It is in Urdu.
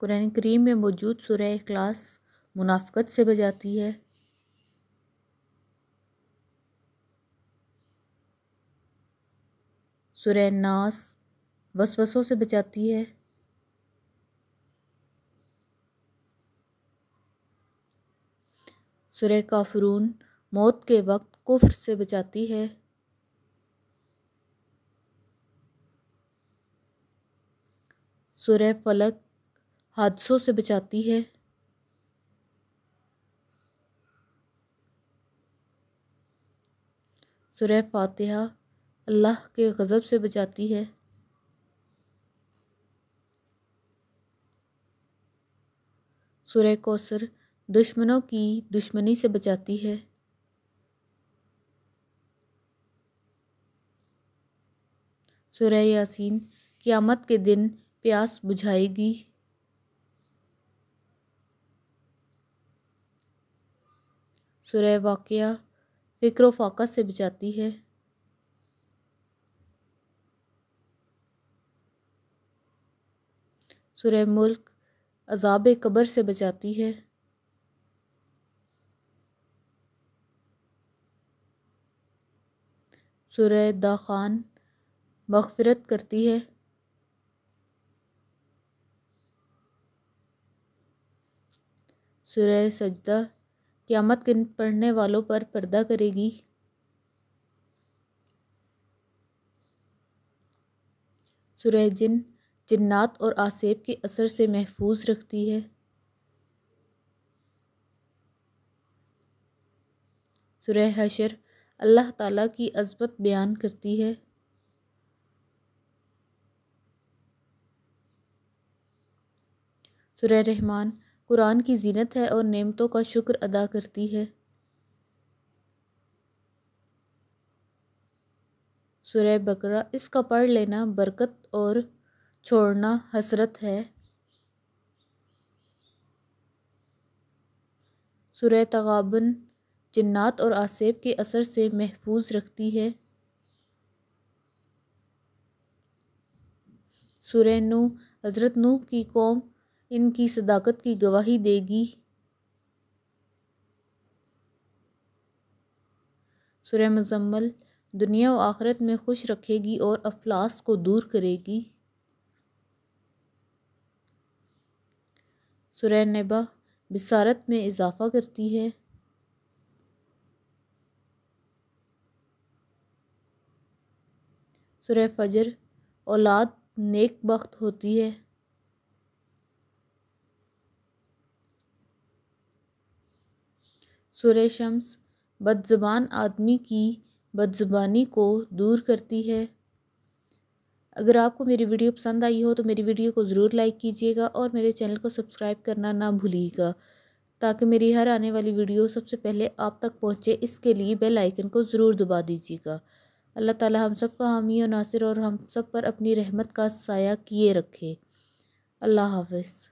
قرآن کریم میں موجود سورہ اخلاص منافقت سے بجاتی ہے۔ سورہ ناس وسوسوں سے بچاتی ہے۔ سورہ کافرون موت کے وقت کفر سے بچاتی ہے۔ سورہ فلک حادثوں سے بچاتی ہے۔ سورہ فاتحہ اللہ کے غضب سے بچاتی ہے۔ سورہ کوثر دشمنوں کی دشمنی سے بچاتی ہے۔ سورہ یاسین قیامت کے دن پیاس بجھائے گی۔ سورہ واقعہ فکر و فاقہ سے بچاتی ہے۔ سورہ ملک عذاب قبر سے بچاتی ہے۔ سورہ داخان مغفرت کرتی ہے۔ سورہ سجدہ قیامت کے پڑھنے والوں پر پردہ کرے گی۔ سورہ جن جنات اور آسیب کے اثر سے محفوظ رکھتی ہے۔ سورہ حشر اللہ تعالیٰ کی عظمت بیان کرتی ہے۔ سورہ رحمان قرآن کی زینت ہے اور نعمتوں کا شکر ادا کرتی ہے۔ سورہ بقرہ، اس کا پڑھ لینا برکت اور چھوڑنا حسرت ہے۔ سورہ تغابن، جنات اور آسیب کے اثر سے محفوظ رکھتی ہے۔ سورہ نو حضرت نو کی قوم ان کی صداقت کی گواہی دے گی۔ سورہ مزمل دنیا و آخرت میں خوش رکھے گی اور افلاس کو دور کرے گی۔ سورہ نبا بصارت میں اضافہ کرتی ہے۔ سورہ فجر اولاد نیک بخت ہوتی ہے۔ سورہ شمس بد زبان آدمی کی بد زبانی کو دور کرتی ہے۔ اگر آپ کو میری ویڈیو پسند آئی ہو تو میری ویڈیو کو ضرور لائک کیجیے گا اور میرے چینل کو سبسکرائب کرنا نہ بھولیے گا تاکہ میری ہر آنے والی ویڈیو سب سے پہلے آپ تک پہنچے۔ اس کے لیے بیل آئیکن کو ضرور دبا دیجیے گا۔ اللہ تعالی ہم سب کا حامی و ناصر اور ہم سب پر اپنی رحمت کا سایہ کیے رکھے۔ اللہ حافظ۔